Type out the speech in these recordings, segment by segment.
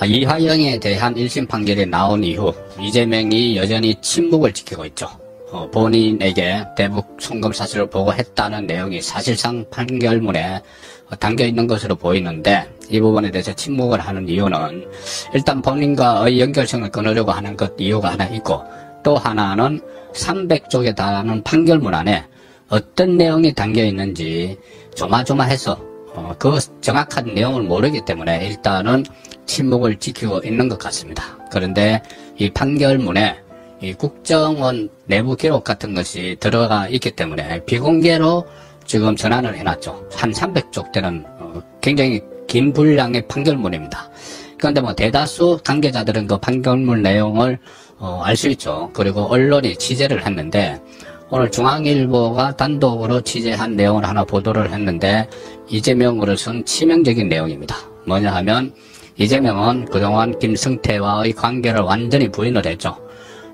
아, 이화영에 대한 1심 판결이 나온 이후 이재명이 여전히 침묵을 지키고 있죠. 어, 본인에게 대북 송금 사실을 보고했다는 내용이 사실상 판결문에 담겨 있는 것으로 보이는데 이 부분에 대해서 침묵을 하는 이유는 일단 본인과의 연결성을 끊으려고 하는 것 이유가 하나 있고 또 하나는 300쪽에 달하는 판결문 안에 어떤 내용이 담겨 있는지 조마조마해서 어, 그 정확한 내용을 모르기 때문에 일단은 침묵을 지키고 있는 것 같습니다. 그런데 이 판결문에 이 국정원 내부 기록 같은 것이 들어가 있기 때문에 비공개로 지금 전환을 해놨죠. 한 300쪽 되는 어, 굉장히 긴 분량의 판결문입니다. 그런데 뭐 대다수 관계자들은 그 판결문 내용을 어, 알 수 있죠. 그리고 언론이 취재를 했는데 오늘 중앙일보가 단독으로 취재한 내용을 하나 보도를 했는데 이재명으로선 치명적인 내용입니다. 뭐냐 하면 이재명은 그동안 김승태와의 관계를 완전히 부인을 했죠.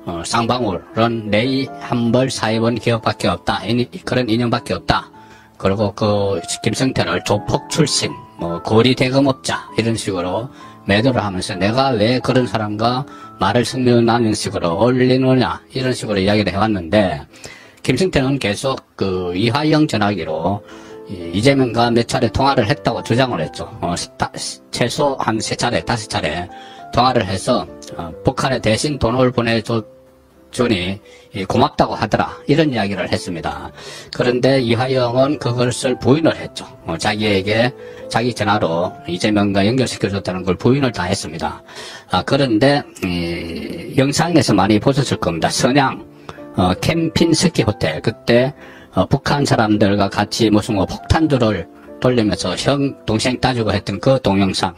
어, 쌍방울은 내이 한벌 사입은 기업밖에 없다. 그런 인형밖에 없다. 그리고 그 김승태를 조폭 출신, 뭐 고리 대금업자 이런 식으로 매도를 하면서 내가 왜 그런 사람과 말을 승려하는 식으로 올리느냐 이런 식으로 이야기를 해왔는데 김승태는 계속 그 이화영 전화기로 이재명과 몇 차례 통화를 했다고 주장을 했죠. 어, 최소 한 세 차례, 다섯 차례 통화를 해서 어, 북한에 대신 돈을 보내줬으니 고맙다고 하더라 이런 이야기를 했습니다. 그런데 이화영은 그것을 부인을 했죠. 어, 자기에게 자기 전화로 이재명과 연결시켜줬다는 걸 부인을 다 했습니다. 아, 그런데 이, 영상에서 많이 보셨을 겁니다. 선양 어, 캠핑 스키 호텔 그때 어, 북한 사람들과 같이 무슨 뭐 폭탄주를 돌리면서 형 동생 따주고 했던 그 동영상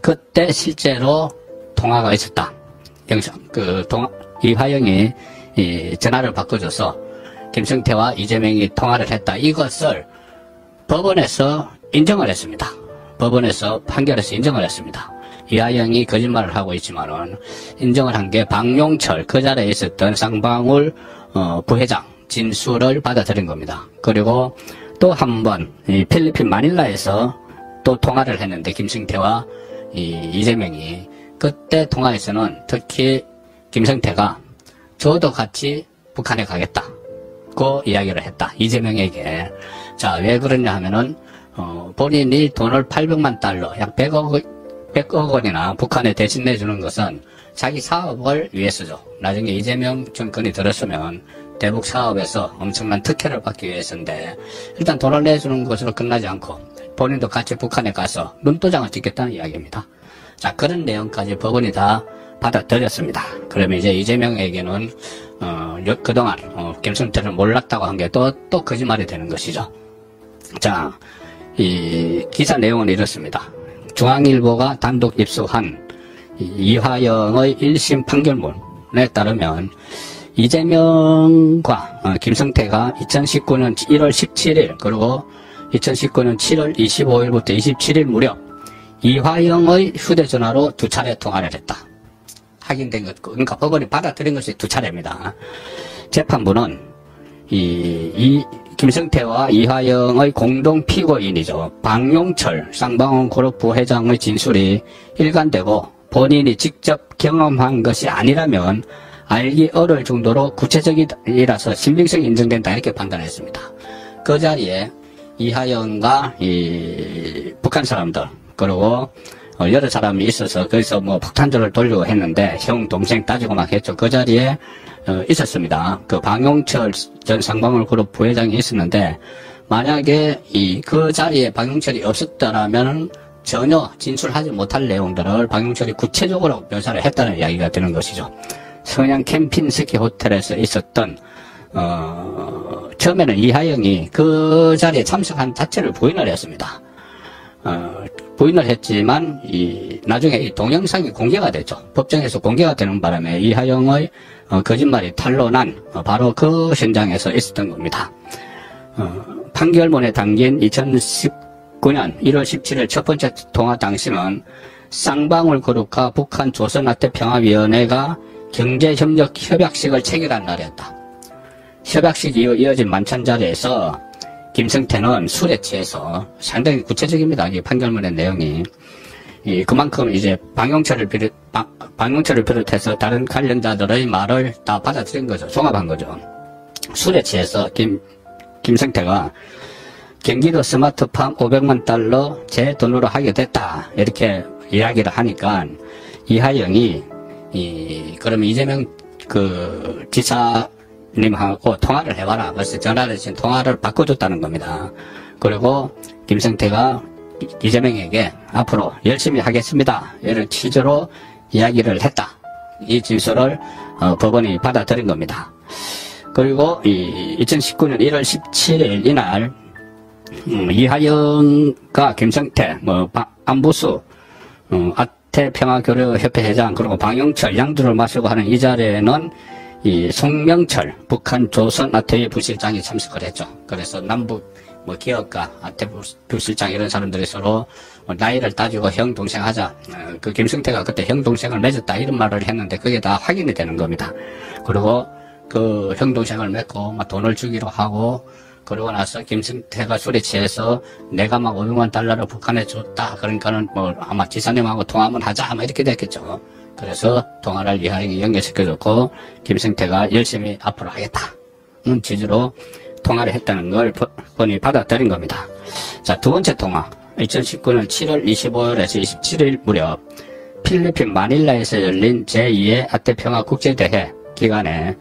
그때 실제로 통화가 있었다. 영상 그 동, 이화영이 이 전화를 바꿔줘서 김승태와 이재명이 통화를 했다. 이것을 법원에서 인정을 했습니다. 법원에서 판결에서 인정을 했습니다. 이하영이 거짓말을 하고 있지만은 인정을 한 게 박용철 그 자리에 있었던 쌍방울 어, 부회장 진술을 받아들인 겁니다. 그리고 또 한 번 필리핀 마닐라에서 또 통화를 했는데 김승태와 이 이재명이 그때 통화에서는 특히 김승태가 저도 같이 북한에 가겠다 고 이야기를 했다. 이재명에게. 자, 왜 그러냐 하면은 어, 본인이 돈을 800만 달러, 약 100억, 100억 원이나 북한에 대신 내주는 것은 자기 사업을 위해서죠. 나중에 이재명 정권이 들었으면 대북 사업에서 엄청난 특혜를 받기 위해서인데 일단 돈을 내주는 것으로 끝나지 않고 본인도 같이 북한에 가서 눈도장을 찍겠다는 이야기입니다. 자 그런 내용까지 법원이 다 받아들였습니다. 그러면 이제 이재명에게는 어, 그동안 어, 김승태를 몰랐다고 한게또또 거짓말이 되는 것이죠. 자, 이 기사 내용은 이렇습니다. 중앙일보가 단독 입수한 이화영의 1심 판결문에 따르면 이재명과 어, 김성태가 2019년 1월 17일 그리고 2019년 7월 25일부터 27일 무렵 이화영의 휴대전화로 두 차례 통화를 했다. 확인된 것, 그러니까 법원이 받아들인 것이 두 차례입니다. 재판부는 이, 이 김성태와 이화영의 공동 피고인이죠. 방용철 쌍방울 그룹 부회장의 진술이 일관되고 본인이 직접 경험한 것이 아니라면 알기 어려울 정도로 구체적이라서 신빙성이 인정된다 이렇게 판단했습니다. 그 자리에 이하영과 이 북한 사람들 그리고 어, 여러 사람이 있어서 거기서 뭐 폭탄들을 돌리고 했는데 형 동생 따지고 막 했죠. 그 자리에 어, 있었습니다. 그 방용철 전 상방울 그룹 부회장이 있었는데 만약에 이 그 자리에 방용철이 없었더라면 전혀 진술하지 못할 내용들을 방용철이 구체적으로 묘사를 했다는 이야기가 되는 것이죠. 성양 캠핑 스키 호텔에서 있었던 어, 처음에는 이하영이 그 자리에 참석한 자체를 부인을 했습니다. 어, 부인을 했지만 이 나중에 이 동영상이 공개가 됐죠. 법정에서 공개가 되는 바람에 이하영의 어, 거짓말이 탄로난 어, 바로 그 현장에서 있었던 겁니다. 어, 판결문에 담긴 2019년 1월 17일 첫 번째 통화 당시는 쌍방울 그룹과 북한 조선아태 평화위원회가 경제협력 협약식을 체결한 날이었다. 협약식이 이어진 만찬 자리에서 김성태는 술에 취해서 상당히 구체적입니다. 이 판결문의 내용이 이 그만큼 이제 방용철을 비롯 방, 방용철을 비롯해서 다른 관련자들의 말을 다 받아들인 거죠. 종합한 거죠. 술에 취해서 김 김성태가 경기도 스마트팜 500만 달러 제 돈으로 하게 됐다 이렇게 이야기를 하니까 이하영이 이 그러면 이재명 그 지사님하고 통화를 해봐라. 그래서 전화 대신 통화를 바꿔줬다는 겁니다. 그리고 김성태가 이재명에게 앞으로 열심히 하겠습니다. 이런 취지로 이야기를 했다. 이 진술을 어, 법원이 받아들인 겁니다. 그리고 이 2019년 1월 17일 이날 음, 이하영과 김성태, 뭐 안보수, 음, 아 태평화교류협회 회장 그리고 방영철 양주를 마시고 하는 이 자리에는 이 송명철 북한 조선 아태회 부실장이 참석을 했죠. 그래서 남북 뭐 기업가 아태 부실장 이런 사람들이 서로 뭐 나이를 따지고 형 동생 하자. 어, 그 김승태가 그때 형 동생을 맺었다 이런 말을 했는데 그게 다 확인이 되는 겁니다. 그리고 그 형 동생을 맺고 막 돈을 주기로 하고 그러고 나서 김승태가 술에 취해서 내가 막 500만 달러를 북한에 줬다. 그러니까는 뭐 아마 지사님하고 통화 한번 하자. 아마 이렇게 됐겠죠. 그래서 통화를 이하영이 연결시켜줬고 김승태가 열심히 앞으로 하겠다. 는 취지로 통화를 했다는 걸 본인이 받아들인 겁니다. 자, 두 번째 통화. 2019년 7월 25일에서 27일 무렵 필리핀 마닐라에서 열린 제2의 아태평화 국제대회 기간에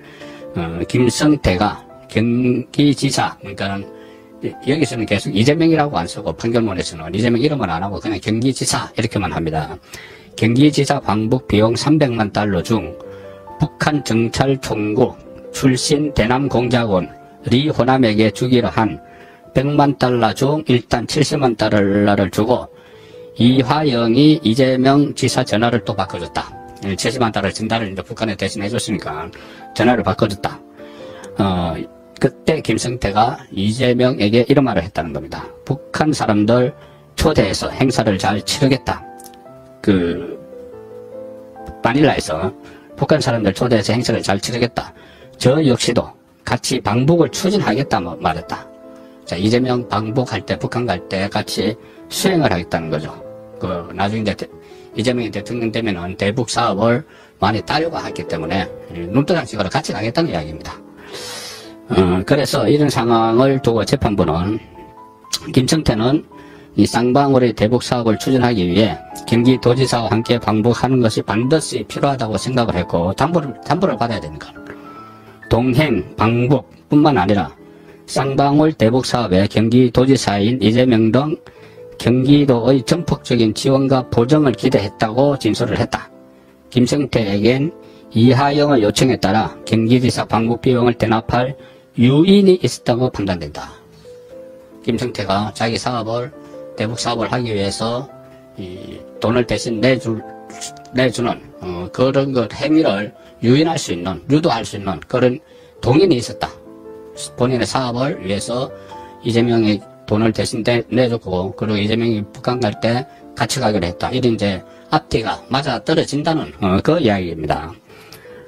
어, 김성태가 경기지사 그러니까는 여기서는 계속 이재명이라고 안 쓰고 판결문에서는 이재명 이름을 안 하고 그냥 경기지사 이렇게만 합니다. 경기지사 방북 비용 300만 달러 중 북한 정찰 총국 출신 대남 공작원 리 호남에게 주기로 한 100만 달러 중 일단 70만 달러를 주고 이화영이 이재명 지사 전화를 또 바꿔줬다. 70만 달러 진단을 이제 북한에 대신 해 줬으니까 전화를 바꿔줬다. 어, 그때 김성태가 이재명에게 이런 말을 했다는 겁니다. 북한 사람들 초대해서 행사를 잘 치르겠다. 그 마닐라에서 북한 사람들 초대해서 행사를 잘 치르겠다. 저 역시도 같이 방북을 추진하겠다 뭐 말했다. 자 이재명 방북할 때 북한 갈 때 같이 수행을 하겠다는 거죠. 그 나중에 이제 이재명이 대통령 되면은 대북 사업을 많이 따려고 했기 때문에 눈도장 찍으러 같이 가겠다는 이야기입니다. 어, 그래서 이런 상황을 두고 재판부는 김청태는 이 쌍방울의 대북 사업을 추진하기 위해 경기도지사와 함께 방북하는 것이 반드시 필요하다고 생각을 했고 담보를 담보를 받아야 되니까 동행 방북뿐만 아니라 쌍방울 대북 사업에 경기도지사인 이재명 등 경기도의 전폭적인 지원과 보정을 기대했다고 진술을 했다. 김성태에겐 이하영의 요청에 따라 경기지사 방북 비용을 대납할 유인이 있었다고 판단된다. 김성태가 자기 사업을 대북 사업을 하기 위해서 돈을 대신 내줄 내주는 어, 그런 것 행위를 유인할 수 있는 유도할 수 있는 그런 동인이 있었다. 본인의 사업을 위해서 이재명이 돈을 대신 내, 내줬고 그리고 이재명이 북한 갈 때 같이 가기로 했다. 이런 이제 앞뒤가 맞아 떨어진다는 어, 그 이야기입니다.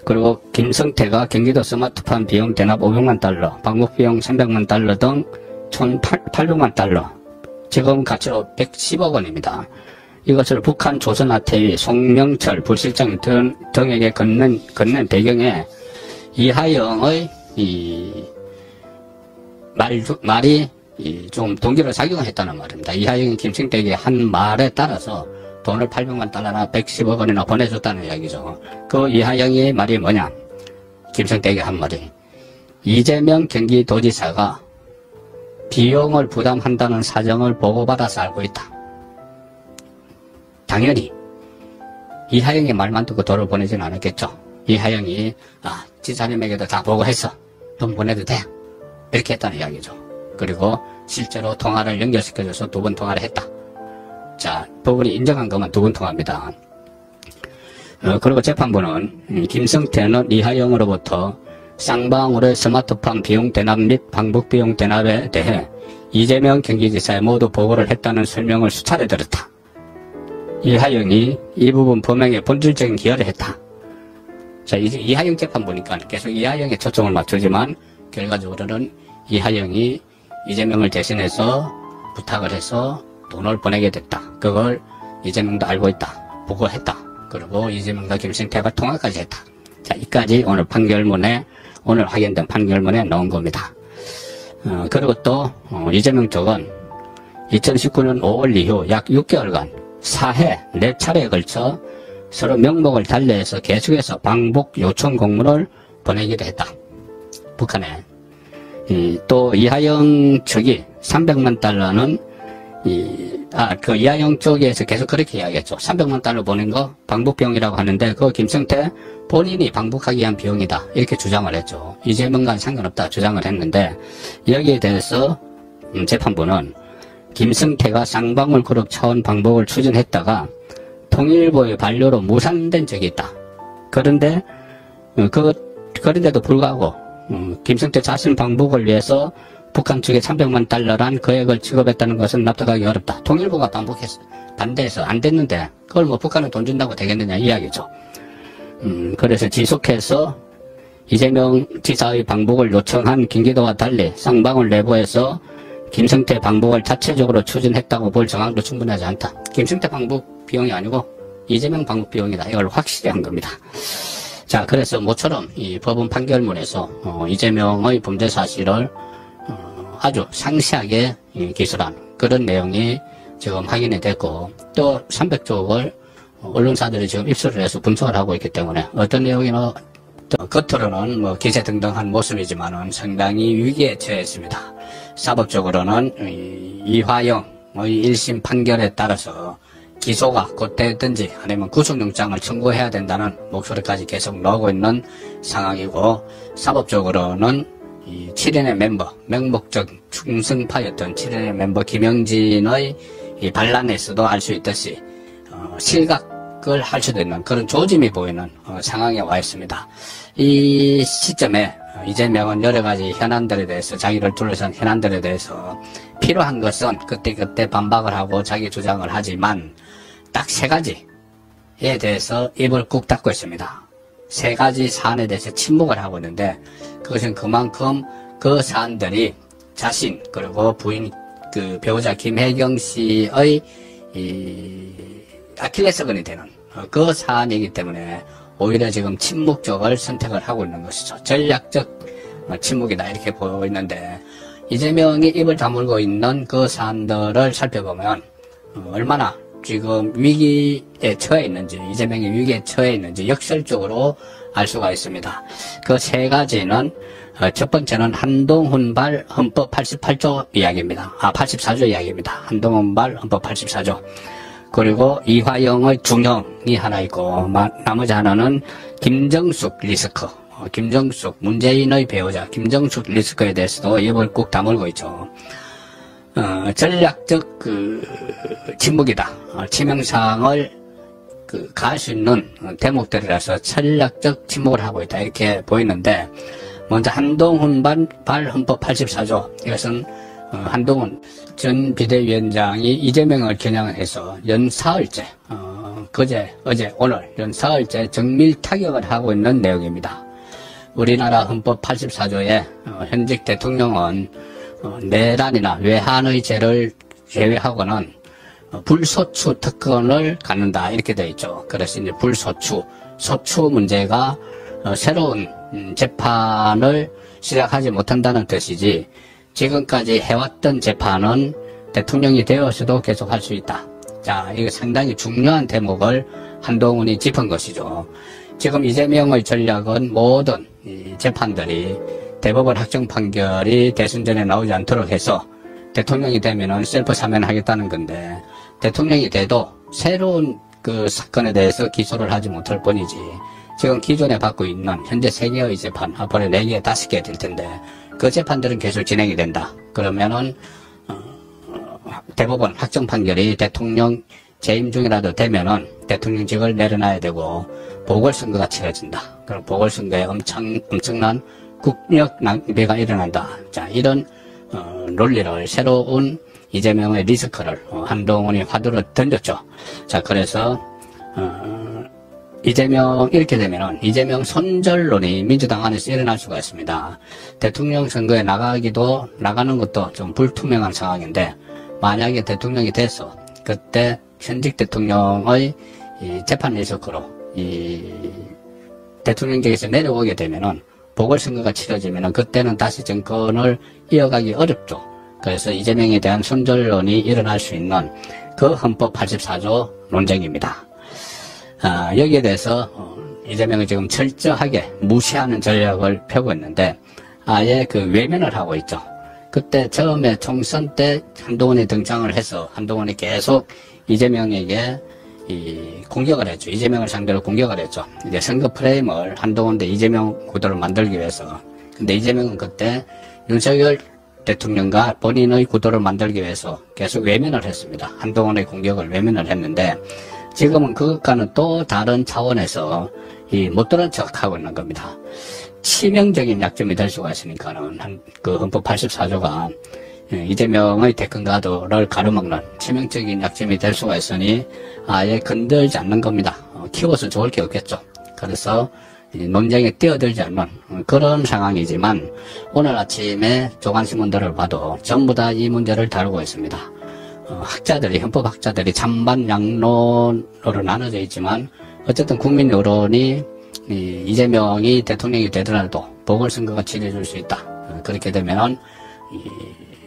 그리고 김성태가 경기도 스마트폰 비용 대납 500만 달러, 방북 비용 300만 달러 등 총 800만 달러, 지금 가치로 110억 원입니다. 이것을 북한 조선아태위 송명철 부실장 등, 등에게 건넨, 건넨 배경에 이하영의 이 말, 말이 좀 동기를 작용했다는 말입니다. 이하영이 김승택의 한 말에 따라서 돈을 800만 달러나 110억 원이나 보내줬다는 이야기죠. 그 이하영의 말이 뭐냐? 김성택이 한 말이 이재명 경기도지사가 비용을 부담한다는 사정을 보고받아서 알고 있다. 당연히 이하영의 말만 듣고 돈을 보내지는 않았겠죠. 이하영이 아 지사님에게도 다 보고했어. 돈 보내도 돼. 이렇게 했다는 이야기죠. 그리고 실제로 통화를 연결시켜줘서 두 번 통화를 했다. 자, 법원이 인정한 것만 두 번 통합니다. 어, 그리고 재판부는 김성태는 이하영으로부터 쌍방울의 스마트폰 비용 대납 및 방북 비용 대납에 대해 이재명 경기지사에 모두 보고를 했다는 설명을 수차례 들었다. 이하영이 이 부분 범행에 본질적인 기여를 했다. 자, 이제 이하영 재판 보니까 계속 이하영에 초점을 맞추지만 결과적으로는 이하영이 이재명을 대신해서 부탁을 해서 돈을 보내게 됐다. 그걸 이재명도 알고 있다. 보고했다. 그리고 이재명과 김승태가 통화까지 했다. 자, 이까지 오늘 판결문에, 오늘 확인된 판결문에 넣은 겁니다. 어, 그리고 또, 어, 이재명 쪽은 2019년 5월 이후 약 6개월간 4회 4차례에 걸쳐 서로 명목을 달리해서 계속해서 방북 요청 공문을 보내기도 했다. 북한에. 이, 또 이하영 측이 300만 달러는 이, 아, 그 이하영 쪽에서 계속 그렇게 이야기했죠. 300만 달러 보낸 거 방북비용이라고 하는데 그 김성태 본인이 방북하기 위한 비용이다. 이렇게 주장을 했죠. 이재명과는 상관없다 주장을 했는데 여기에 대해서 음, 재판부는 김승태가 쌍방울 그룹 차원 방북을 추진했다가 통일부의 반려로 무산된 적이 있다. 그런데 어, 그 그런데도 불구하고 음, 김승태 자신 방북을 위해서 북한 측에 300만 달러란 거액을 지급했다는 것은 납득하기 어렵다. 통일부가 반복해서 반대해서 안 됐는데 그걸 뭐 북한은 돈 준다고 되겠느냐 이야기죠. 음, 그래서 지속해서 이재명 지사의 방북을 요청한 경기도와 달리 쌍방울 내부에서 김승태 방북을 자체적으로 추진했다고 볼 정황도 충분하지 않다. 김승태 방북 비용이 아니고 이재명 방북 비용이다. 이걸 확실히 한 겁니다. 자, 그래서 모처럼 이 법원 판결문에서 어, 이재명의 범죄 사실을 어, 아주 상세하게 기술한 그런 내용이 지금 확인이 됐고 또 300쪽을 언론사들이 지금 입수를 해서 분석을 하고 있기 때문에 어떤 내용이나 겉으로는 뭐 기세 등등한 모습이지만은 상당히 위기에 처했습니다. 사법적으로는 이화영의 1심 판결에 따라서 기소가 곧되든지 아니면 구속영장을 청구해야 된다는 목소리까지 계속 나오고 있는 상황이고 사법적으로는 이 7인의 멤버 맹목적 충승파였던 7인의 멤버 김영진의 이 반란에서도 알 수 있듯이 어, 실각을 할 수도 있는 그런 조짐이 보이는 어, 상황에 와 있습니다. 이 시점에 이재명은 여러 가지 현안들에 대해서 자기를 둘러싼 현안들에 대해서 필요한 것은 그때그때 반박을 하고 자기 주장을 하지만 딱 세 가지에 대해서 입을 꾹 닫고 있습니다. 세 가지 사안에 대해서 침묵을 하고 있는데 그것은 그만큼 그 사안들이 자신 그리고 부인 그 배우자 김혜경 씨의 이 아킬레스건이 되는 그 사안이기 때문에 오히려 지금 침묵적을 선택을 하고 있는 것이죠. 전략적 침묵이다 이렇게 보이는데 이재명이 입을 다물고 있는 그 사안들을 살펴보면 얼마나 지금 위기에 처해 있는지 이재명이 위기에 처해 있는지 역설적으로 알 수가 있습니다. 그 세 가지는 어, 첫 번째는 한동훈발 헌법 88조 이야기입니다. 아 84조 이야기입니다. 한동훈발 헌법 84조 그리고 이화영의 중형이 하나 있고 나머지 하나는 김정숙 리스크 어, 김정숙 문재인의 배우자 김정숙 리스크에 대해서도 입을 꾹 다물고 있죠. 어, 전략적 그 침묵이다. 어, 치명상을 그 갈 수 있는 대목들이라서 전략적 침묵을 하고 있다 이렇게 보이는데 먼저 한동훈 발 헌법 84조 이것은 어, 한동훈 전 비대위원장이 이재명을 겨냥해서 연 사흘째 어, 그제 어제 오늘 연 사흘째 정밀 타격을 하고 있는 내용입니다. 우리나라 헌법 84조에 어, 현직 대통령은 어, 내란이나 외환의 죄를 제외하고는 어, 불소추 특권을 갖는다 이렇게 되어 있죠. 그래서 이제 불소추, 소추 문제가 어, 새로운 음, 재판을 시작하지 못한다는 뜻이지 지금까지 해왔던 재판은 대통령이 되어서도 계속 할 수 있다. 자, 이거 상당히 중요한 대목을 한동훈이 짚은 것이죠. 지금 이재명의 전략은 모든 재판들이 대법원 확정 판결이 대선 전에 나오지 않도록 해서 대통령이 되면은 셀프 사면하겠다는 건데 대통령이 돼도 새로운 그 사건에 대해서 기소를 하지 못할 뿐이지 지금 기존에 받고 있는 현재 세 개의 재판 앞으로 네 개, 다섯 개 될 텐데 그 재판들은 계속 진행이 된다. 그러면은 어, 대법원 확정 판결이 대통령 재임 중이라도 되면은 대통령직을 내려놔야 되고 보궐선거가 치러진다. 그럼 보궐선거에 엄청 엄청난 국력 낭비가 일어난다. 자, 이런 어, 논리를 새로운 이재명의 리스크를 어, 한동훈이 화두로 던졌죠. 자, 그래서 어, 이재명 이렇게 되면은 이재명 손절론이 민주당 안에서 일어날 수가 있습니다. 대통령 선거에 나가기도 나가는 것도 좀 불투명한 상황인데 만약에 대통령이 돼서 그때 현직 대통령의 재판 일석으로 이 대통령직에서 내려오게 되면은 보궐선거가 치러지면은 그때는 다시 정권을 이어가기 어렵죠. 그래서 이재명에 대한 손절론이 일어날 수 있는 그 헌법 84조 논쟁입니다. 아, 여기에 대해서 어, 이재명이 지금 철저하게 무시하는 전략을 펴고 있는데 아예 그 외면을 하고 있죠. 그때 처음에 총선 때 한동훈이 등장을 해서 한동훈이 계속 이재명에게 이 공격을 했죠. 이재명을 상대로 공격을 했죠. 이제 선거 프레임을 한동훈 대 이재명 구도를 만들기 위해서. 근데 이재명은 그때 윤석열 대통령과 본인의 구도를 만들기 위해서 계속 외면을 했습니다. 한동훈의 공격을 외면을 했는데 지금은 그것과는 또 다른 차원에서 이 못 들은 척하고 있는 겁니다. 치명적인 약점이 될 수가 있으니까는 한 그 헌법 84조가 예, 이재명의 대권가도를 가로막는 치명적인 약점이 될 수가 있으니 아예 건들지 않는 겁니다. 어, 키워서 좋을 게 없겠죠. 그래서 논쟁에 뛰어들지 않는 그런 상황이지만 오늘 아침에 조간신문들을 봐도 전부 다 이 문제를 다루고 있습니다. 어, 학자들이 헌법학자들이 찬반 양론으로 나눠져 있지만 어쨌든 국민 여론이 이재명이 대통령이 되더라도 보궐선거가 치러질 수 있다. 어, 그렇게 되면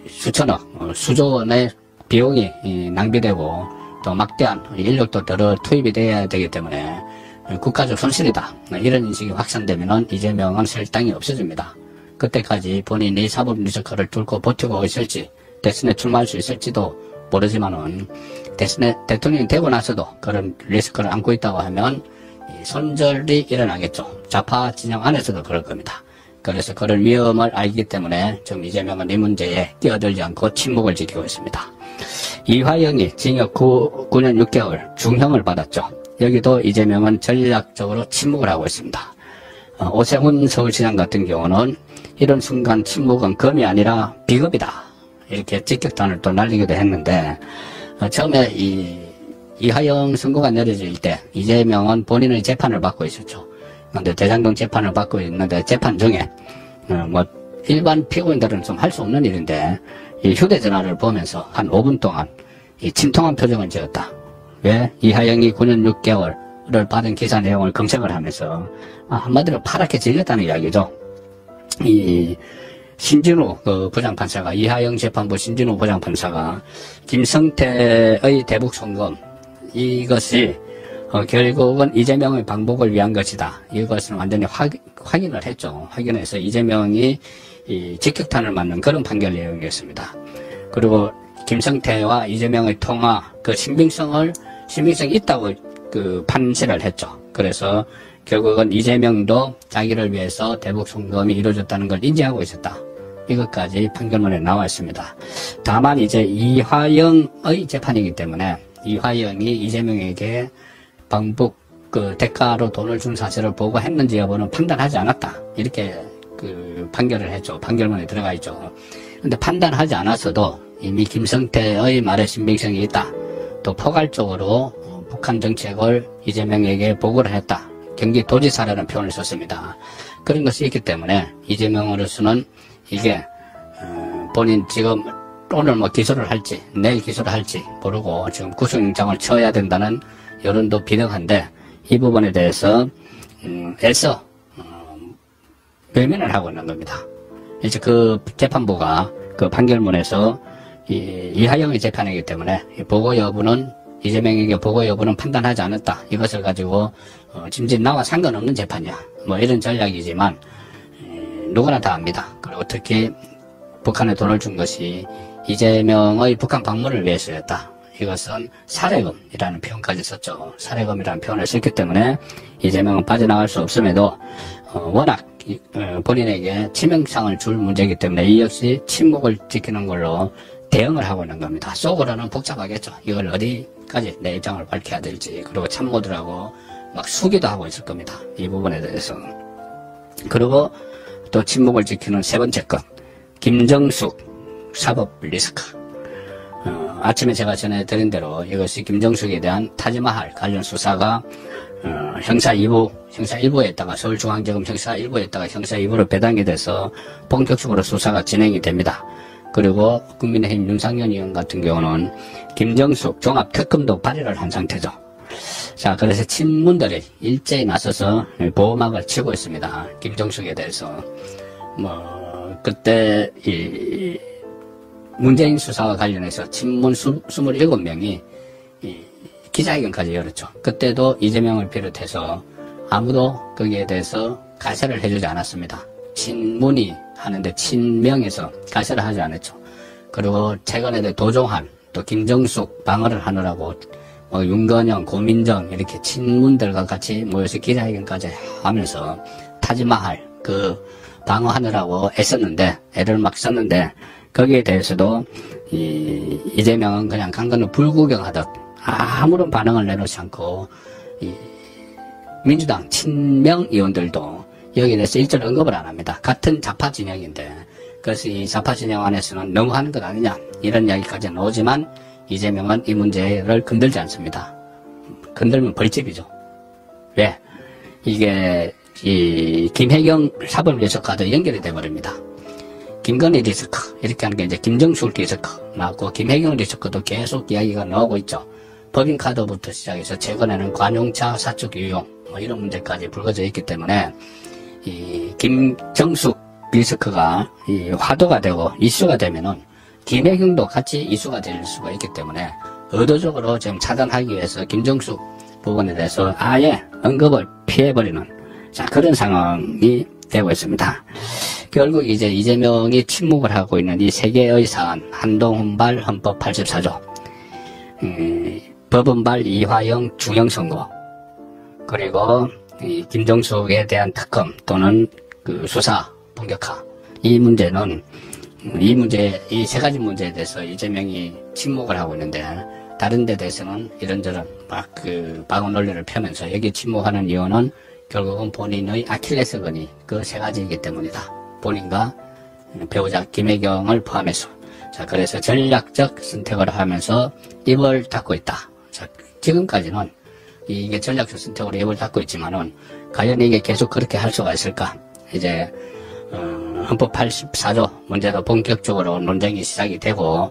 수천억, 어, 수조 원의 비용이 낭비되고 또 막대한 인력도 들어 투입이 돼야 되기 때문에 국가적 손실이다. 이런 인식이 확산되면 이재명은 셀 땅이 없어집니다. 그때까지 본인이 사법 리스크를 뚫고 버티고 있을지 대선에 출마할 수 있을지도 모르지만은 대통령이 되고 나서도 그런 리스크를 안고 있다고 하면 손절이 일어나겠죠. 좌파 진영 안에서도 그럴 겁니다. 그래서 그런 위험을 알기 때문에 지금 이재명은 이 문제에 뛰어들지 않고 침묵을 지키고 있습니다. 이화영이 징역 9, 9년 6개월 중형을 받았죠. 여기도 이재명은 전략적으로 침묵을 하고 있습니다. 어, 오세훈 서울시장 같은 경우는 이런 순간 침묵은 금이 아니라 비겁이다. 이렇게 직격탄을 또 날리기도 했는데 어, 처음에 이 이하영 선고가 내려질 때 이재명은 본인의 재판을 받고 있었죠. 그런데 대장동 재판을 받고 있는데 재판 중에 어, 뭐 일반 피고인들은 좀 할 수 없는 일인데 이 휴대전화를 보면서 한 5분 동안 이 침통한 표정을 지었다. 왜 이하영이 9년 6개월을 받은 기사 내용을 검색을 하면서 아, 한마디로 파랗게 질렸다는 이야기죠. 이 신진우 그 부장판사가 이하영 재판부 신진우 부장판사가 김성태의 대북 송금 이것이 어, 결국은 이재명의 방법을 위한 것이다. 이것을 완전히 확, 확인을 했죠. 확인해서 이재명이 이 직격탄을 맞는 그런 판결 내용이었습니다. 그리고 김성태와 이재명의 통화 그 신빙성을 신빙성이 있다고 그 판시를 했죠. 그래서 결국은 이재명도 자기를 위해서 대북 송금이 이루어졌다는 걸 인지하고 있었다. 이것까지 판결문에 나와 있습니다. 다만 이제 이화영의 재판이기 때문에 이화영이 이재명에게 방북 그 대가로 돈을 준 사실을 보고 했는지 여부는 판단하지 않았다. 이렇게 그 판결을 했죠. 판결문에 들어가 있죠. 근데 판단하지 않았어도 이미 김성태의 말에 신빙성이 있다. 또 포괄적으로 북한 정책을 이재명에게 보고를 했다. 경기도지사라는 표현을 썼습니다. 그런 것이 있기 때문에 이재명으로서는 이게 어, 본인 지금 오늘 뭐 기소를 할지 내일 기소를 할지 모르고 지금 구속영장을 쳐야 된다는 여론도 비등한데 이 부분에 대해서 음, 애써 어, 외면을 하고 있는 겁니다. 이제 그 재판부가 그 판결문에서 이, 이하영의 재판이기 때문에 보고 여부는 이재명에게 보고 여부는 판단하지 않았다. 이것을 가지고 어, 짐진 나와 상관없는 재판이야. 뭐 이런 전략이지만 에, 누구나 다 압니다. 그리고 특히 북한에 돈을 준 것이 이재명의 북한 방문을 위해서였다. 이것은 사례금이라는 표현까지 썼죠. 사례금이라는 표현을 썼기 때문에 이재명은 빠져나갈 수 없음에도 어, 워낙 어, 본인에게 치명상을 줄 문제이기 때문에 이 역시 침묵을 지키는 걸로 대응을 하고 있는 겁니다. 속으로는 복잡하겠죠. 이걸 어디까지 내 입장을 밝혀야 될지 그리고 참모들하고 막 수기도 하고 있을 겁니다. 이 부분에 대해서. 그리고 또 침묵을 지키는 세 번째 것. 김정숙 사법 리스크. 어, 아침에 제가 전해드린 대로 이것이 김정숙에 대한 타지마할 관련 수사가 어, 형사 2부, 형사 1부에다가 서울중앙지검 형사 1부에다가 형사 2부로 배당이 돼서 본격적으로 수사가 진행이 됩니다. 그리고 국민의힘 윤상현 의원 같은 경우는 김정숙 종합특검도 발의를 한 상태죠. 자, 그래서 친문들이 일제히 나서서 보호막을 치고 있습니다. 김정숙에 대해서. 뭐, 그때, 이, 문재인 수사와 관련해서 친문 27명이 기자회견까지 열었죠. 그때도 이재명을 비롯해서 아무도 거기에 대해서 가세를 해주지 않았습니다. 친문이 하는데 친명에서 가세를 하지 않았죠. 그리고 최근에 도종환, 또 김정숙 방어를 하느라고 뭐 윤건영, 고민정 이렇게 친문들과 같이 모여서 기자회견까지 하면서 타지마할 그 방어하느라고 애썼는데 애를 막 썼는데 거기에 대해서도 이 이재명은 그냥 간 거는 불구경하듯 아무런 반응을 내놓지 않고 이 민주당 친명 의원들도 여기에 대해서 일절 언급을 안 합니다. 같은 좌파 진영인데 그래서 이 좌파 진영 안에서는 너무 하는 것 아니냐 이런 이야기까지 나오지만 이재명은 이 문제를 건들지 않습니다. 건들면 벌집이죠. 왜? 이게 이 김혜경 사법 리서카도 연결이 돼버립니다. 김건희 리스크 이렇게 하는 게 이제 김정숙 리스크 나왔고 김혜경 리스크도 계속 이야기가 나오고 있죠. 법인카드부터 시작해서 최근에는 관용차 사적 유용 뭐 이런 문제까지 불거져 있기 때문에 이 김정숙 리스크가 이 화두가 되고 이슈가 되면은 김혜경도 같이 이슈가 될 수가 있기 때문에 의도적으로 지금 차단하기 위해서 김정숙 부분에 대해서 아예 언급을 피해버리는 자 그런 상황이 되고 있습니다. 결국 이제 이재명이 침묵을 하고 있는 이 세 개의 사안 한동훈발 헌법 84조 음, 법원발 이화영 중형 선고 그리고 이 김정숙에 대한 특검 또는 그 수사 본격화 이 문제는 이 문제 이 세 가지 문제에 대해서 이재명이 침묵을 하고 있는데 다른 데 대해서는 이런저런 막 그 방어 논리를 펴면서 여기 침묵하는 이유는 결국은 본인의 아킬레스건이 그 세 가지이기 때문이다. 본인과 배우자 김혜경을 포함해서 자 그래서 전략적 선택을 하면서 입을 닫고 있다. 자 지금까지는 이게 전략적 선택으로 입을 닫고 있지만은 과연 이게 계속 그렇게 할 수가 있을까? 이제 어, 헌법 84조 문제도 본격적으로 논쟁이 시작이 되고